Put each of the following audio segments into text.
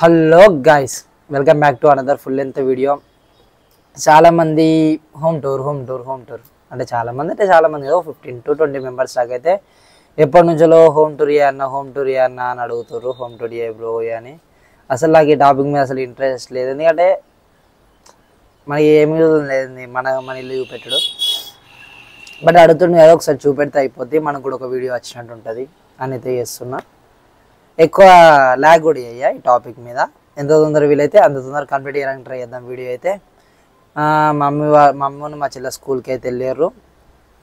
Hello guys welcome back to another full length video చాలామంది home tour home tour home tour అంటే చాలామంది అంటే చాలామంది ఫిఫ్టీన్ టు ట్వంటీ మెంబర్స్ దాకా అయితే ఎప్పటి నుంచో హోమ్ టూర్ అన్న హోమ్ టూర్ అన్న అని అడుగుతారు హోమ్ టూర్ ఏ బ్రో అని. అసలు నాకు ఈ టాపిక్ మీద అసలు ఇంట్రెస్ట్ లేదు. ఎందుకంటే మనకి ఏమీ లేదు మన మన ఇల్లు చూపెట్టడు. బట్ అడుగుతుండే ఏదో ఒకసారి చూపెడితే అయిపోద్ది. మనకు కూడా ఒక వీడియో వచ్చినట్టు ఉంటుంది. అని అయితే చేస్తున్నా. ఎక్కువ ల్యాగ్ కూడా అయ్యా ఈ టాపిక్ మీద. ఎంత తొందర వీలైతే అంత తొందర కంప్లీట్ చేయడానికి ట్రై చేద్దాం వీడియో అయితే. మమ్మీ మమ్మీని మా మా చెల్లె స్కూల్కి అయితే వెళ్ళారు.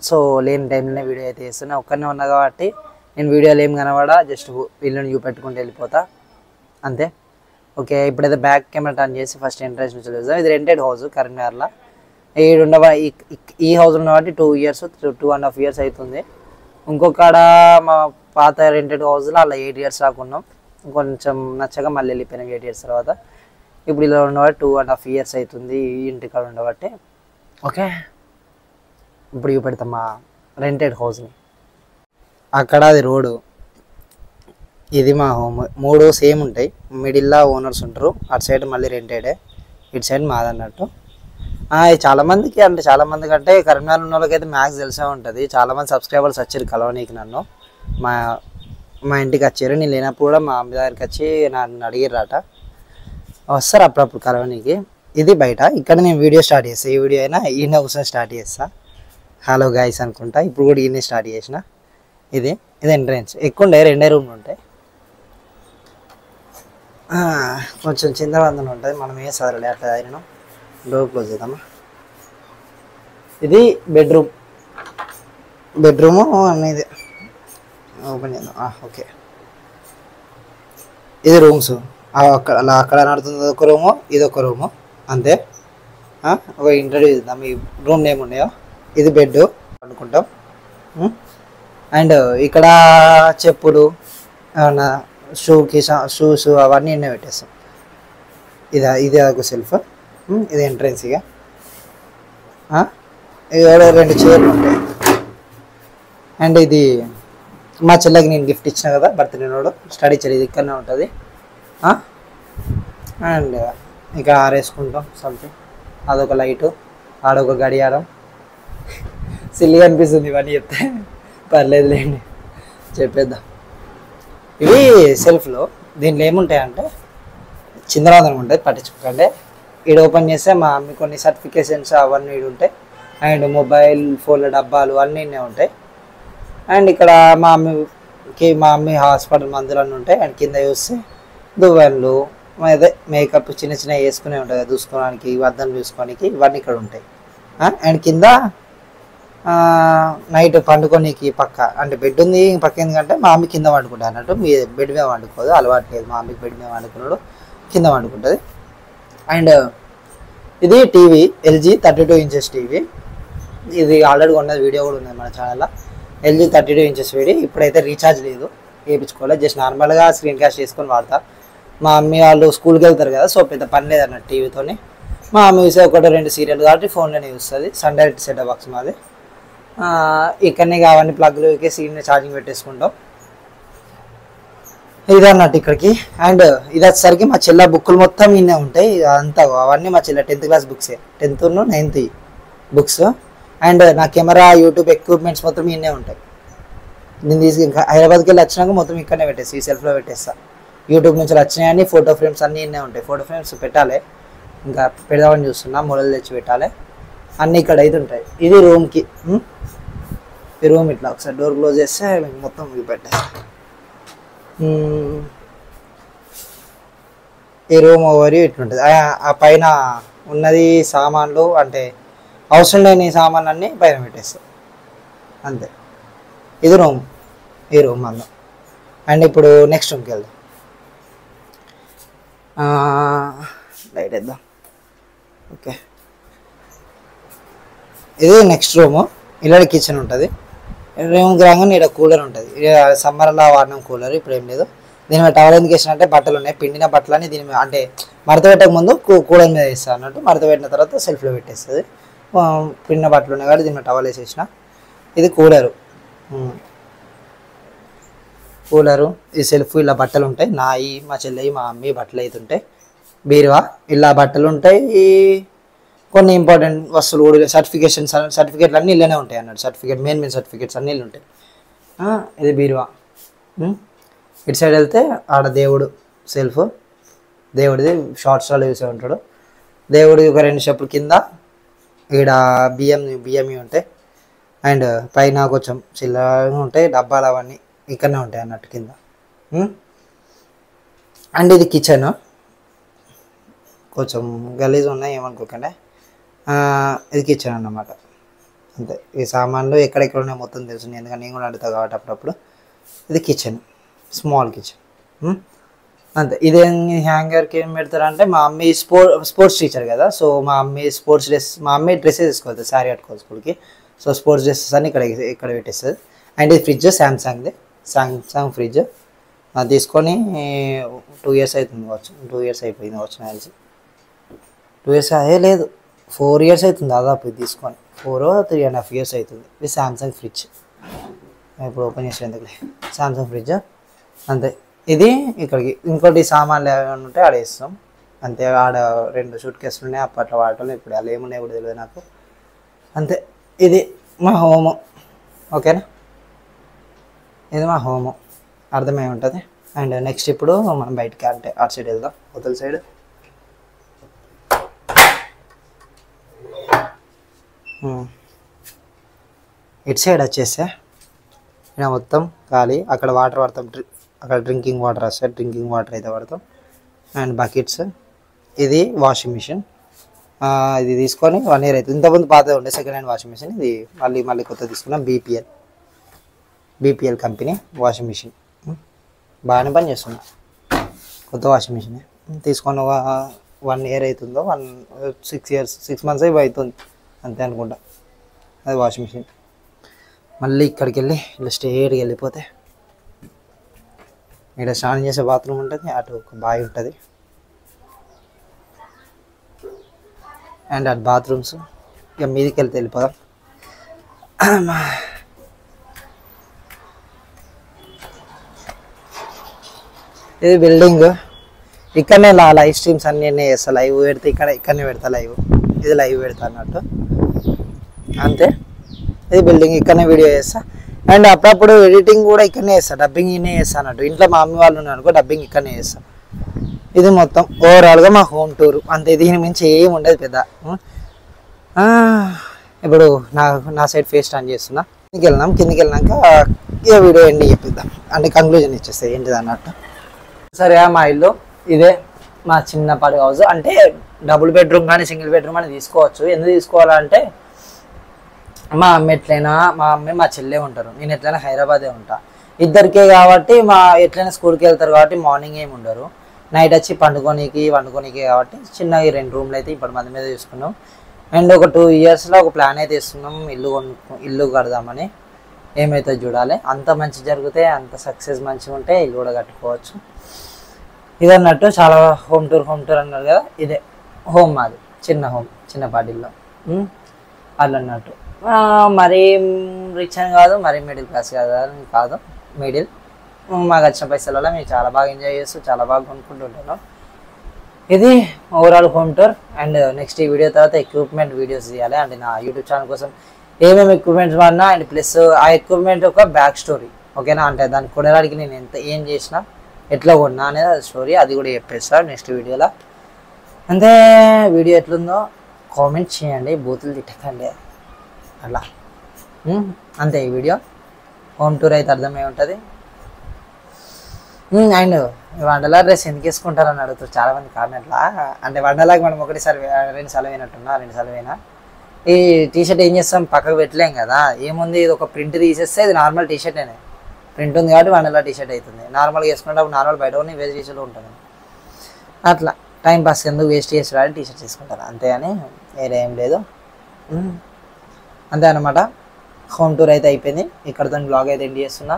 సో లేని టైంలోనే వీడియో అయితే చేస్తున్నా. ఒక్కనే ఉన్నా కాబట్టి నేను వీడియోలు ఏం కనబడా జస్ట్ వీళ్ళని చూపెట్టుకుంటూ వెళ్ళిపోతా. అంతే. ఓకే ఇప్పుడైతే బ్యాక్ కెమెరా టర్న్ చేసి ఫస్ట్ ఎంట్రెన్స్ నుంచి చూద్దాం. ఇది రెంటెడ్ హౌస్ కరీంనగర్లో. ఈ ఉండవ ఈ- ఈ- ఉన్న house two years two and half years అవుతుంది. ఇంకొకడ మా పాత రెంటెడ్ హౌస్లో అలా ఎయిట్ ఇయర్స్ దాకా ఉన్నాం. కొంచెం నచ్చగా మళ్ళీ వెళ్ళిపోయినాం ఎయిట్ ఇయర్స్ తర్వాత. ఇప్పుడు ఇలా ఉండబట్టి టూ అండ్ హాఫ్ ఇయర్స్ అవుతుంది ఈ ఇంటికాడ ఉండబట్టి. ఓకే? ఇప్పుడు చూపెడతాం మా రెంటెడ్ హౌస్ని అక్కడ అది రోడ్డు ఇది మా హోమ్ మూడు సేమ్ ఉంటాయి. మిడిల్లో ఓనర్స్ ఉంటారు. అటు సైడ్ మళ్ళీ రెంటెడే ఇటు సైడ్ మాదన్నట్టు చాలా మందికి అంటే చాలా మందికి అంటే కరీంనగర్ ఉన్న వాళ్ళకైతే మ్యాథ్స్ తెలిసే ఉంటుంది. చాలా మంది సబ్స్క్రైబర్స్ వచ్చారు కలవనీకి నన్ను. మా మా ఇంటికి వచ్చారు. నేను లేనప్పుడు కూడా మా అమ్మ దగ్గరికి వచ్చి నన్ను అడిగిర్రట. వస్తారు అప్పుడప్పుడు కలవనీకి. ఇది బయట. ఇక్కడ నేను వీడియో స్టార్ట్ చేస్తాను ఈ వీడియో అయినా ఈయన ఒకసారి స్టార్ట్ చేస్తా. హలో గాయస్ అనుకుంటా. ఇప్పుడు కూడా ఈయనే స్టార్ట్ చేసిన. ఇది ఇది ఎంట్రెన్స్ ఎక్కువ ఉండే రెండే రూమ్లు ఉంటాయి. కొంచెం చిందవందన ఉంటుంది. మనం ఏం చదవలే అట్లా అయినా డోర్ క్లోజ్ చేద్దామా? ఇది బెడ్రూమ్ బెడ్రూము అనేది ఓపెన్ చేద్దాం. ఓకే ఇది రూమ్స్ అక్కడ అలా అక్కడ నడుతుంది ఒక రూము ఇది ఒక రూము అంతే. ఒక ఇంటర్వ్యూ ఇద్దాం ఈ రూమ్ నేమ్ ఉన్నాయో? ఇది బెడ్ అనుకుంటాం. అండ్ ఇక్కడ చెప్పులు షూకి షూస్ అవన్నీ పెట్టేస్తాం. ఇదా ఇది ఒక సెల్ఫ్ ఇది ఎంట్రెన్స్ ఇక. ఇక్కడ రెండు చైర్లు ఉంటాయి. అండ్ ఇది మా చెల్లెకి నేను గిఫ్ట్ ఇచ్చిన కదా బర్త్డే నోడు. స్టడీ చైర్ ఇది ఇక్కడనే ఉంటుంది. అండ్ ఇక ఆరేసుకుంటాం సంథింగ్ అదొక లైటు ఆడొక గడియారం. సిల్లిగా అనిపిస్తుంది ఇవన్నీ చెప్తే. పర్లేదులేండి చెప్పేద్దాం. ఇవి సెల్ఫ్లో దీంట్లో ఏముంటాయంటే చిందనాదనం ఉంటుంది పట్టించుకోకండి. ఈడ ఓపెన్ చేస్తే మా మమ్మీ కొన్ని సర్టిఫికేషన్స్ అవన్నీ ఈడ ఉంటాయి. అండ్ మొబైల్ ఫోన్ల డబ్బాలు అన్నీ ఉంటాయి. అండ్ ఇక్కడ మా అమ్మకి మా మమ్మీ హాస్పిటల్ మందులు అన్నీ ఉంటాయి. అండ్ కింద చూస్తే దువ్వెన్లు అదే మేకప్ చిన్న చిన్న వేసుకునే ఉంటాయి చూసుకోవడానికి అద్దం చూసుకోవడానికి ఇవన్నీ ఇక్కడ ఉంటాయి. అండ్ కింద నైట్ పండుకోనికి పక్క అంటే బెడ్ ఉంది పక్క ఎందుకంటే మా మమ్మీ కింద వండుకుంటా అన్నట్టు. మీ బెడ్ మీద వండుకోదు అలవాటు లేదు. మా అమ్మకి బెడ్ మీద వండుకున్నాడు కింద వండుకుంటుంది. అండ్ ఇది TV LG thirty two inches TV. ఇది ఆల్రెడీ ఉన్నది వీడియో కూడా ఉన్నది మన ఛానల్లో LG thirty two inches video. ఇప్పుడైతే రీఛార్జ్ లేదు వేయించుకోవాలి జస్ట్ నార్మల్గా స్క్రీన్ క్యాష్ చేసుకొని వాడతా. మా మమ్మీ వాళ్ళు స్కూల్కి వెళ్తారు కదా సో పెద్ద పని లేదన్నట్టు టీవీతోని మా మమ్మీ చూసే ఒకటి రెండు సీరియల్ కాబట్టి ఫోన్లోనే చూస్తుంది. సన్ డైరెక్ట్ సెట్ బాక్స్ మాది ఇక్కడనే అవన్నీ ప్లగ్లు ఎక్కేసి ఛార్జింగ్ పెట్టేసుకుంటాం. ఇది అన్నట్టు ఇక్కడికి. అండ్ ఇది వచ్చేసరికి మా చెల్ల బుక్కులు మొత్తం ఇన్నే ఉంటాయి. అంతా అవన్నీ మా చెల్ల tenth class బుక్సే. Tenth ninth books. And నా కెమెరా యూట్యూబ్ ఎక్విప్మెంట్స్ మొత్తం ఇన్నే ఉంటాయి. నేను తీసుకు ఇంకా హైదరాబాద్కి వెళ్ళి వచ్చినాక మొత్తం ఇక్కడనే పెట్టేసి ఈ సెల్ఫ్లో పెట్టేస్తా. యూట్యూబ్ నుంచి వచ్చినాయని ఫోటో ఫ్రేమ్స్ అన్నీ ఇన్నే ఉంటాయి. ఫోటో ఫ్రేమ్స్ పెట్టాలి. ఇంకా పెడదామని చూస్తున్నా. మొదలు తెచ్చి పెట్టాలి. అన్నీ ఇక్కడ అయితే ఉంటాయి. ఇది రూమ్కి. ఈ రూమ్ ఇట్లా ఒకసారి డోర్ క్లోజ్ చేస్తే మొత్తం పెట్టేస్తాను ఈ రూమ్ ఓవరి ఇట్లుంటుంది. ఆ- ఆ పైన ఉన్నది సామాన్లు అంటే అవసరం లేని సామాన్లు అన్నీ పైన పెట్టేస్తాం అంతే. ఇది రూమ్. ఈ రూమ్ అన్న అండ్ ఇప్పుడు నెక్స్ట్ రూమ్కి వెళ్దాం. లైట్ వేద్దాం. ఓకే. ఇది నెక్స్ట్ రూము. ఇలా కిచెన్ ఉంటుంది. రూమ్ గ్రహంగా ఇక్కడ కూలర్ ఉంటుంది. సమ్మర్లో వాడినాం కూలర్ ఇప్పుడు ఏం లేదు. దీని మీద టవల్ ఎందుకు వేసిన అంటే బట్టలు ఉన్నాయి. పిండిన బట్టలని దీని మీద అంటే మడత పెట్టక ముందు కూ- కూలర్ మీద వేస్తా అన్నట్టు మడత పెట్టిన తర్వాత సెల్ఫ్లో పెట్టేస్తుంది. పిండిన బట్టలు ఉన్నాయి కాబట్టి దీని మీద టవల్ వేసేసిన ఇది కూలరు. కూలరు ఈ సెల్ఫ్ ఇలా బట్టలు ఉంటాయి. నాయి మా చెల్లెవి మా అమ్మి బట్టలు అయితే ఉంటాయి. బీరువా ఇలా బట్టలు ఉంటాయి. కొన్ని ఇంపార్టెంట్ వస్తువులు కూడా సర్టిఫికేషన్ సర్టిఫికేట్లు అన్నీ ఇళ్ళనే ఉంటాయి అన్నట్టు సర్టిఫికేట్ మెయిన్ మెయిన్ సర్టిఫికేట్స్ అన్నీ ఉంటాయి. ఇది బీరువా. ఇటు సైడ్ వెళ్తే ఆడ దేవుడు సెల్ఫ్ దేవుడిది షార్ట్స్లో చూసే ఉంటాడు. దేవుడి ఒక రెండు స్టెప్పుల కింద ఈడ బియ్యం బియ్యం ఉంటాయి. అండ్ పైన కొంచెం చిల్లరగా ఉంటాయి డబ్బాలు అవన్నీ ఇక్కడనే ఉంటాయి అన్నట్టు కింద. అండ్ ఇది కిచెన్ కొంచెం గలీజ్ ఉన్నాయి ఏమనుకోకండి. ఎదికిచ్చాను ఇది కిచెన్ అన్నమాట అంతే. ఈ సామాన్లు ఎక్కడెక్కడ ఉన్నాయో మొత్తం తెలుసు. ఎందుకంటే నేను కూడా అడుగుతా కాబట్టి అప్పుడప్పుడు. ఇది కిచెన్ స్మాల్ కిచెన్ అంతే. ఇదేం హ్యాంగర్కి ఏం పెడతారంటే మా అమ్మీ స్పోర్ట్ స్పోర్ట్స్ టీచర్ కదా. సో మా అమ్మ స్పోర్ట్స్ డ్రెస్ మా అమ్మాయి డ్రెస్సెస్ వేసుకోవద్దు శారీ కట్టుకోవాలి స్కూల్కి. సో స్పోర్ట్స్ డ్రెస్సెస్ అన్ని ఇక్కడ ఇక్కడ పెట్టేస్తుంది. అండ్ ఇది ఫ్రిడ్జ్ శాంసంగ్ది శాంసంగ్ ఫ్రిడ్జ్ అది తీసుకొని టూ ఇయర్స్ అవుతుంది కావచ్చు. టూ ఇయర్స్ అయిపోయింది కావచ్చు నాకు టూ ఇయర్స్ అదే లేదు. ఫోర్ ఇయర్స్ అవుతుంది దాదాపు ఇది తీసుకొని. Four three and half years అవుతుంది. ఇది శాంసంగ్ ఫ్రిడ్జ్ ఇప్పుడు ఓపెన్ చేసేందుకు శాంసంగ్ ఫ్రిడ్జ్ అంతే. ఇది ఇక్కడికి ఇంకోటి సామాన్లు ఏమైనా ఉంటే ఆడేస్తాం అంతే ఆడ రెండు షూట్ కేసులు ఉన్నాయి అప్పట్లో వాడటం ఇప్పుడు అలా ఏమున్నాయి కూడా తెలియదు నాకు. అంతే. ఇది మా హోము. ఓకేనా? ఇది మా హోము. అర్థమై ఉంటుంది. అండ్ నెక్స్ట్ ఇప్పుడు మనం బయటకి అంటే అటు సైడ్ వెళ్దాం. అవతల సైడ్ ఇటు సైడ్ వచ్చేస్తే ఇక్కడ మొత్తం ఖాళీ. అక్కడ వాటర్ పడతాం. డ్రి- అక్కడ డ్రింకింగ్ వాటర్ వస్తాయి. డ్రింకింగ్ వాటర్ అయితే పడతాం. And buckets. ఇది వాషింగ్ మిషన్. ఇది తీసుకొని వన్ ఇయర్ అవుతుంది ఇంతకుముందు పాత ఉండే. Second hand washing machine. ఇది మళ్ళీ మళ్ళీ కొత్త తీసుకున్నాం. BPL. BPL company washing machine. బాగానే పని చేస్తున్నా. కొత్త వాషింగ్ మిషన్. తీసుకొని వన్ ఇయర్ అవుతుందో one six years six months అయిపోయి అవుతుంది అంతే అనుకుంటా. అది వాషింగ్ మిషన్. మళ్ళీ ఇక్కడికి వెళ్ళి ఇలా స్ట్రేట్గా వెళ్ళిపోతే ఇక్కడ స్నానం చేసే బాత్రూమ్ ఉంటుంది అటు ఒక బావి ఉంటుంది. అండ్ అటు బాత్రూమ్స్. ఇక మీదికి వెళ్తే వెళ్ళిపోదాం. ఇది బిల్డింగ్ ఇక్కడనే లైవ్ స్ట్రీమ్స్ అన్నీ నేను చేస్తా. లైవ్ పెడితే ఇక్కడ ఇక్కడనే పెడతా లైవ్ ఇది లైవ్ పెడతా అన్నట్టు. అంతే. ఇది బిల్డింగ్ ఇక్కడనే వీడియో చేస్తా. అండ్ అప్పుడప్పుడు ఎడిటింగ్ కూడా ఇక్కడనే చేస్తా. డబ్బింగ్ ఇన్నే చేస్తా అన్నట్టు. ఇంట్లో మా మమ్మీ వాళ్ళు ఉన్నారు అనుకో డబ్బింగ్ ఇక్కడనే చేస్తా. ఇది మొత్తం. ఓవరాల్గా మా హోమ్ టూర్ అంతే. దీని మించి ఏం ఉండదు పెద్ద. ఇప్పుడు నా నా సైడ్ ఫేస్ స్టాండ్ చేస్తున్నా. కిందికి వెళ్ళినాం కిందికి వెళ్ళినాక ఏ వీడియో ఎండి చెప్పిద్దాం. అంటే కంక్లూజన్ ఇచ్చేస్తాయి ఏంటిది అన్నట్టు. సరే మా ఇల్లు ఇదే. మా చిన్నపాటి హౌస్ అంటే డబుల్ బెడ్రూమ్ కానీ సింగిల్ బెడ్రూమ్ అని తీసుకోవచ్చు. ఎందుకు తీసుకోవాలంటే మా అమ్మ ఎట్లయినా మా అమ్మ మా చెల్లె ఉంటారు. నేను ఎట్లయినా హైదరాబాదే ఉంటా. ఇద్దరికే కాబట్టి మా ఎట్లయినా స్కూల్కి వెళ్తారు కాబట్టి మార్నింగ్ ఏమి ఉండరు. నైట్ వచ్చి పండుకోనికి వండుకోనికి కాబట్టి చిన్నగా ఈ రెండు రూమ్లు అయితే ఇప్పుడు మంది మీద తీసుకున్నాం. అండ్ ఒక టూ ఇయర్స్లో ఒక ప్లాన్ అయితే ఇస్తున్నాం ఇల్లు కొనుక్కో ఇల్లు కడదామని. ఏమైతే చూడాలి. అంత మంచి జరిగితే అంత సక్సెస్ మంచిగా ఉంటే ఇల్లు కూడా కట్టుకోవచ్చు. ఇది అన్నట్టు చాలా హోమ్ టూర్ హోమ్ టూర్ అన్నారు కదా ఇదే హోమ్ మాది చిన్న హోమ్ చిన్న పాటిల్లో. అన్నట్టు మరీ రిచ్ అని కాదు మరీ మిడిల్ క్లాస్ కాదు అని కాదు. మిడిల్. మాకు వచ్చిన పైసలలో మేము చాలా బాగా ఎంజాయ్ చేస్తూ చాలా బాగా కొనుక్కుంటుంటాను ఇది overall home tour and next ఈ వీడియో తర్వాత ఎక్విప్మెంట్ వీడియోస్ తీయాలి అండ్ నా యూట్యూబ్ ఛానల్ కోసం ఏమేమి ఎక్విప్మెంట్స్ వాడినా అండ్ ప్లస్ ఆ ఎక్విప్మెంట్ ఒక బ్యాక్ స్టోరీ ఓకేనా అంటే దాన్ని కొనడానికి నేను ఎంత ఏం చేసినా ఎట్లా కొన్నా అనేది స్టోరీ అది కూడా చెప్పేస్తా నెక్స్ట్ వీడియోలో. అంతే వీడియో ఎట్లుందో కామెంట్ చేయండి బూతులు తిట్టకండి. అట్లా. అంతే ఈ వీడియో. హోమ్ టూర్ అయితే అర్థమై ఉంటుంది. అండ్ వండలా డ్రెస్ ఎందుకు వేసుకుంటారని అడుగుతారు చాలామంది కామెంట్లా. అంటే వండలాగా మనం ఒకటిసారి రెండు సార్లు వేయనట్టున్నా రెండు సార్లు వేయనా ఈ టీషర్ట్ ఏం చేస్తాం? పక్కకు పెట్టలేం కదా. ఏముంది? ఇది ఒక ప్రింట్ తీసేస్తే ఇది నార్మల్ టీషర్టేనే ప్రింట్ ఉంది కాబట్టి వండలా టీషర్ట్ అవుతుంది. నార్మల్గా వేసుకున్నప్పుడు నార్మల్ బయట ఉన్న వేస్ట్ టీషర్ట్ ఉంటుంది. అట్లా. టైం పాస్ ఎందుకు వేస్ట్ చేసి టీషర్ట్ తీసుకుంటారు అంతే అని వేరే ఏం లేదు. అంతే అనమాట హోమ్ టూర్ అయితే అయిపోయింది. ఇక్కడతో బ్లాగ్ అయితే ఎండ్ చేస్తున్నా.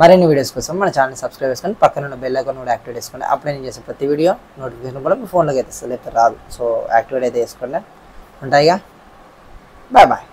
మరిన్ని వీడియోస్ కోసం మన ఛానల్ సబ్స్క్రైబ్ చేసుకోండి పక్కన ఉన్న బెల్ ఐకాన్ కూడా యాక్టివేట్ చేసుకోండి. అప్పుడే నేను చేసే ప్రతి వీడియో నోటిఫికేషన్ కూడా మీ ఫోన్లోకి అయితే వస్తుంది రాదు. సో యాక్టివేట్ అయితే చేసుకోండి. ఉంటాయిగా? Bye bye